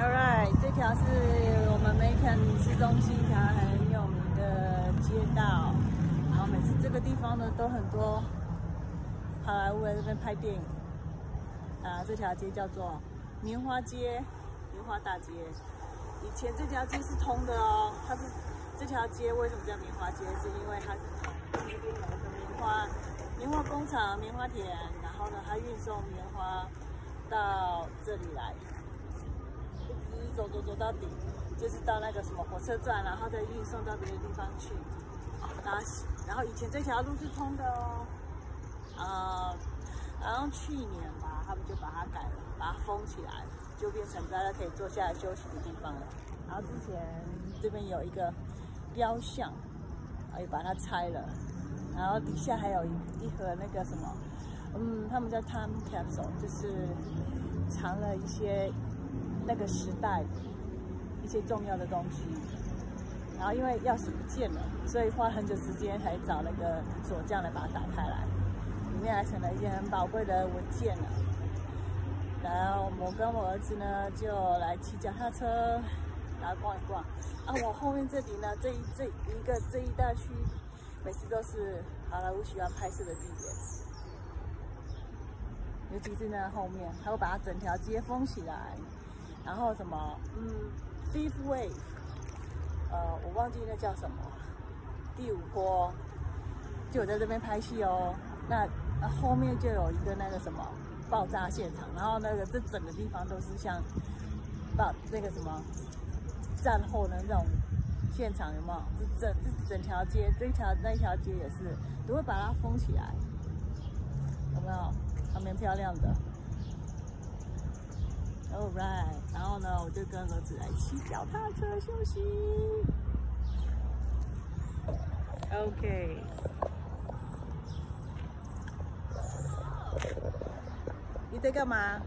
Alright，这条是我们 Macon 市中心一条很有名的街道，然后每次这个地方呢都很多好莱坞在这边拍电影。啊，这条街叫做棉花街，棉花大街。以前这条街是通的哦，它是这条街为什么叫棉花街？是因为它是那边有一个棉花棉花工厂、棉花田，然后呢，它运送棉花到这里来。走走走到底，就是到那个什么火车站，然后再运送到别的地方去。然后，然后以前这条路是通的哦。呃，然后去年吧，他们就把它改了，把它封起来，就变成大家可以坐下来休息的地方了。然后之前这边有一个雕像，也把它拆了。然后底下还有一一盒那个什么，嗯，他们叫 time capsule，就是藏了一些。那个时代一些重要的东西，然后因为钥匙不见了，所以花很久时间才找那个锁匠来把它打开来，里面还存了一些很宝贵的文件呢。然后我跟我儿子呢就来骑脚踏车，然后逛一逛。啊，我后面这里呢，这一这一个这一大区，每次都是好莱坞喜欢拍摄的地点。尤其是呢后面，他会把它整条街封起来。然后什么，嗯，Fifth Wave，呃，我忘记那叫什么，第五波，就在这边拍戏哦。那后面就有一个那个什么爆炸现场，然后那个这整个地方都是像爆那个什么战后的那种现场，有没有？这整这整条街，这条那条街也是都会把它封起来，有没有？还蛮漂亮的。Alright，然后呢，我就跟儿子来骑脚踏车休息。OK，你在干嘛？